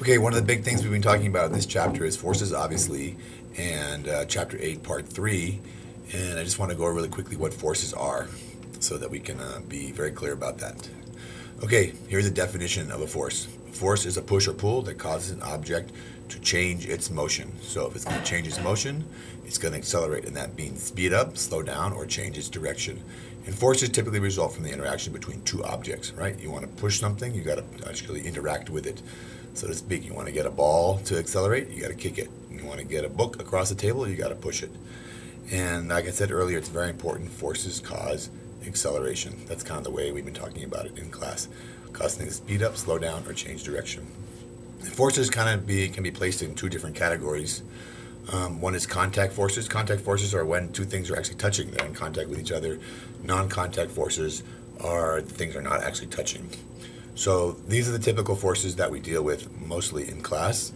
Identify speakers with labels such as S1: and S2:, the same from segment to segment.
S1: Okay, one of the big things we've been talking about in this chapter is forces, obviously, and uh, chapter 8, part 3. And I just want to go over really quickly what forces are so that we can uh, be very clear about that. Okay, here's a definition of a force. Force is a push or pull that causes an object to change its motion. So if it's going to change its motion, it's going to accelerate, and that means speed up, slow down, or change its direction. And forces typically result from the interaction between two objects, right? You want to push something, you got to actually interact with it, so to speak. You want to get a ball to accelerate, you got to kick it. You want to get a book across the table, you got to push it. And like I said earlier, it's very important. Forces cause acceleration. That's kind of the way we've been talking about it in class. Cause things to speed up, slow down, or change direction. Forces kind of be can be placed in two different categories. Um, one is contact forces. Contact forces are when two things are actually touching; they're in contact with each other. Non-contact forces are things are not actually touching. So these are the typical forces that we deal with mostly in class.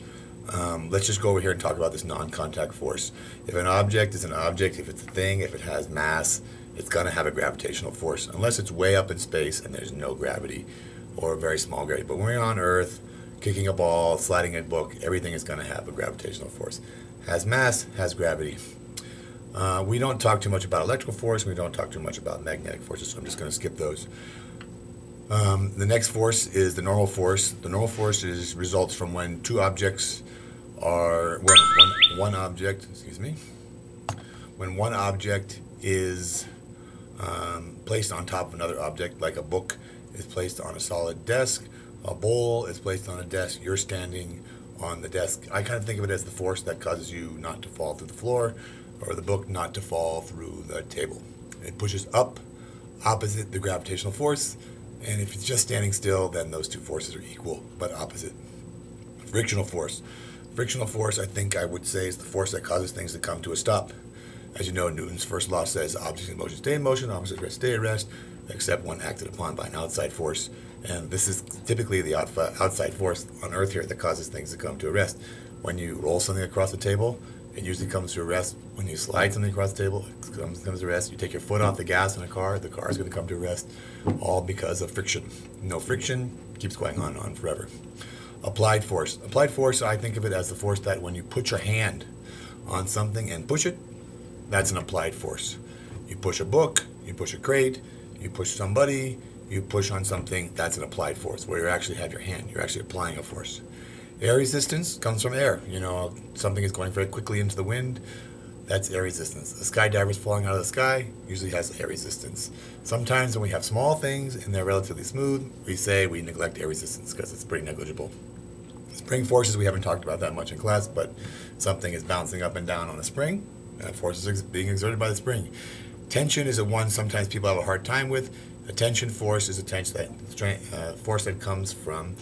S1: Um, let's just go over here and talk about this non-contact force. If an object is an object, if it's a thing, if it has mass, it's going to have a gravitational force, unless it's way up in space and there's no gravity or very small gravity. But when we're on Earth, kicking a ball, sliding a book, everything is going to have a gravitational force. Has mass, has gravity. Uh, we don't talk too much about electrical force. We don't talk too much about magnetic forces, so I'm just going to skip those. Um, the next force is the normal force. The normal force is results from when two objects are when one, one object, excuse me, when one object is um, placed on top of another object, like a book is placed on a solid desk, a bowl is placed on a desk, you're standing on the desk. I kind of think of it as the force that causes you not to fall through the floor or the book not to fall through the table. It pushes up opposite the gravitational force, and if it's just standing still, then those two forces are equal but opposite. Frictional force. Frictional force, I think I would say, is the force that causes things to come to a stop. As you know, Newton's first law says objects in motion stay in motion, opposites rest stay at rest, except when acted upon by an outside force. And this is typically the outside force on Earth here that causes things to come to a rest. When you roll something across the table, it usually comes to a rest. When you slide something across the table, it comes, comes to rest. You take your foot off the gas in a car, the car is going to come to a rest, all because of friction. No friction keeps going on and on forever. Applied force. Applied force, I think of it as the force that when you put your hand on something and push it, that's an applied force. You push a book, you push a crate, you push somebody, you push on something, that's an applied force, where you actually have your hand. You're actually applying a force. Air resistance comes from air. You know, something is going very quickly into the wind, that's air resistance. A skydiver is falling out of the sky usually has air resistance. Sometimes when we have small things and they're relatively smooth, we say we neglect air resistance because it's pretty negligible. Spring forces we haven't talked about that much in class, but something is bouncing up and down on a spring. That force is being exerted by the spring. Tension is a one sometimes people have a hard time with. A tension force is a tension that uh, force that comes from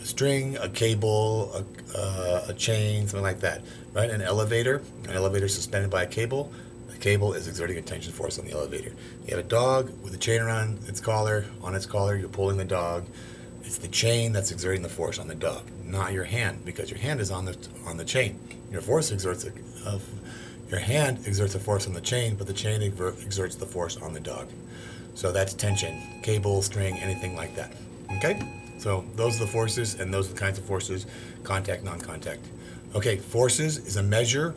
S1: a string, a cable, a, uh, a chain, something like that. Right? An elevator, an elevator suspended by a cable. The cable is exerting a tension force on the elevator. You have a dog with a chain around its collar. On its collar, you're pulling the dog. It's the chain that's exerting the force on the dog, not your hand, because your hand is on the on the chain. Your force exerts a, a your hand exerts a force on the chain, but the chain exerts the force on the dog. So that's tension, cable, string, anything like that. Okay? So those are the forces, and those are the kinds of forces contact, non contact. Okay, forces is a measure.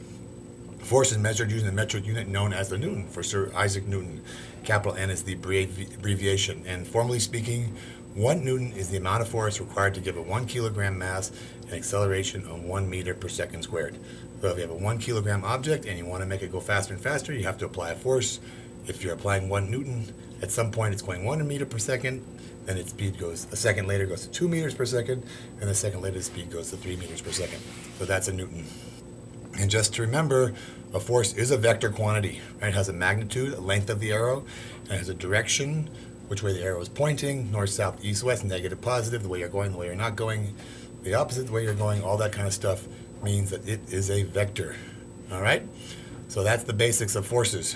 S1: Force is measured using a metric unit known as the Newton for Sir Isaac Newton. Capital N is the abbreviation. And formally speaking, one Newton is the amount of force required to give a one kilogram mass an acceleration of one meter per second squared. So if you have a one kilogram object and you want to make it go faster and faster, you have to apply a force. If you're applying one Newton, at some point it's going one meter per second, then its speed goes, a second later goes to two meters per second, and a second later the speed goes to three meters per second. So that's a Newton. And just to remember, a force is a vector quantity. Right? It has a magnitude, a length of the arrow, and it has a direction, which way the arrow is pointing, north, south, east, west, negative, positive, the way you're going, the way you're not going, the opposite, the way you're going, all that kind of stuff means that it is a vector. All right? So that's the basics of forces.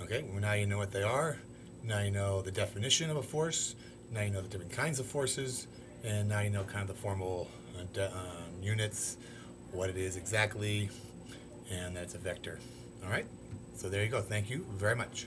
S1: Okay, well, now you know what they are. Now you know the definition of a force. Now you know the different kinds of forces. And now you know kind of the formal uh, um, units, what it is exactly, and that it's a vector. All right? So there you go. Thank you very much.